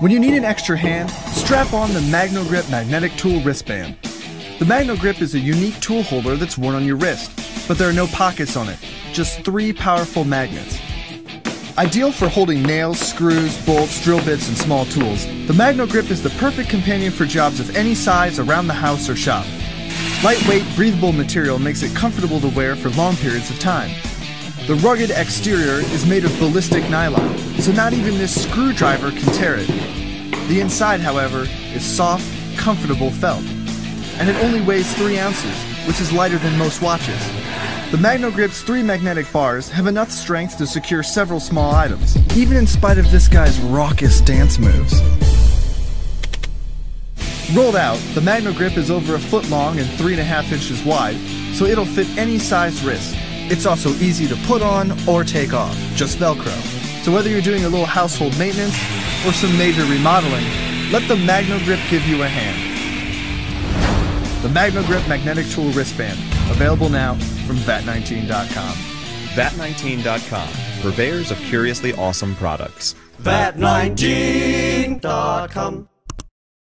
When you need an extra hand, strap on the MagnoGrip Magnetic Tool Wristband. The MagnoGrip is a unique tool holder that's worn on your wrist, but there are no pockets on it, just three powerful magnets. Ideal for holding nails, screws, bolts, drill bits, and small tools, the MagnoGrip is the perfect companion for jobs of any size around the house or shop. Lightweight, breathable material makes it comfortable to wear for long periods of time. The rugged exterior is made of ballistic nylon, so not even this screwdriver can tear it. The inside, however, is soft, comfortable felt, and it only weighs 3 ounces, which is lighter than most watches. The MagnoGrip's three magnetic bars have enough strength to secure several small items, even in spite of this guy's raucous dance moves. Rolled out, the MagnoGrip is over a foot long and three and a half inches wide, so it'll fit any size wrist. It's also easy to put on or take off, just Velcro. So whether you're doing a little household maintenance or some major remodeling, let the MagnoGrip give you a hand. The MagnoGrip Magnetic Tool Wristband, available now from VAT19.com. VAT19.com, purveyors of curiously awesome products. VAT19.com.